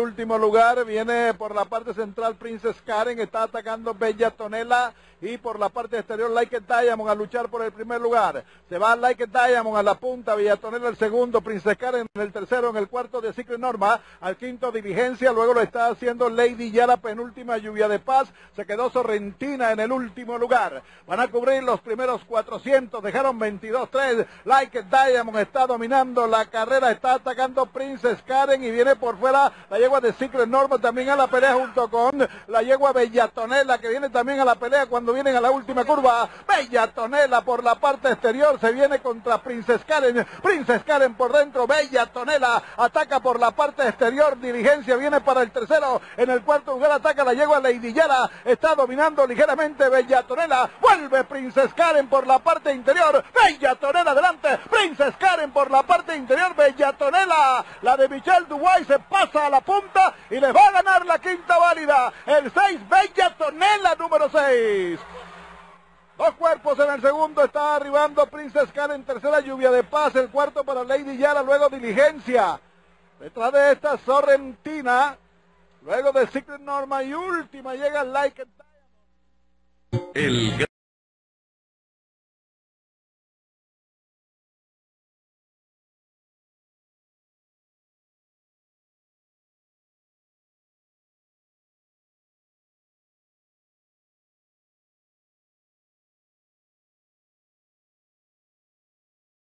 último lugar viene por la parte central Princess Karen, está atacando Bella Tonela y por la parte exterior Like Diamond a luchar por el primer lugar. Se va Like Diamond a la punta, Villatonela el segundo, Princess Karen en el tercero, en el cuarto de Secret Norma, al quinto Diligencia, luego lo está haciendo Lady Yara, penúltima lluvia de paz, se quedó Sorrentina en el último lugar. Van a cubrir los primeros 400, dejaron 22-3, Like Diamond está dominando la carrera, está atacando Princess Karen y viene por fuera la de Secret Norma también a la pelea junto con la yegua Bellatonela que viene también a la pelea cuando vienen a la última curva. Bellatonela por la parte exterior se viene contra Princess Karen. Princess Karen por dentro. Bellatonela ataca por la parte exterior. Dirigencia viene para el tercero. En el cuarto lugar ataca la yegua Lady Yara. Está dominando ligeramente Bellatonela. Vuelve Princess Karen por la parte interior. Bellatonela adelante. Princess Karen por la parte interior. Bellatonela. La de Michelle Dubois se pasa a la punta y le va a ganar la quinta válida. El 6, Bella Tonela número 6. Dos cuerpos en el segundo, está arribando Princess Karen en tercera, lluvia de paz, el cuarto para Lady Yara, luego Diligencia. Detrás de esta Sorrentina, luego de Secret Norma y última llega Like El